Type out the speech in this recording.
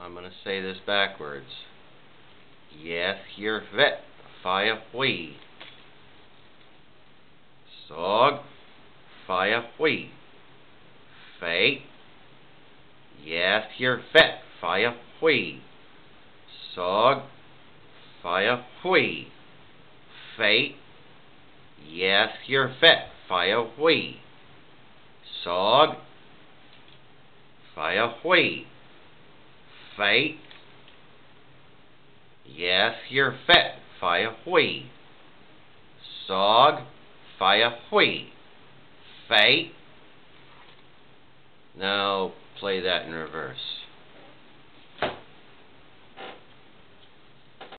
I'm going to say this backwards. Yes, you're vet, fire we. Sog, fire we. Fate. Yes, you're vet, fire we. Sog, fire we. Fate. Yes, you're vet, fire we. Sog, fire we fate. Yes, you're fit, fire hui. Sog, fire hui. Fate. Now play that in reverse.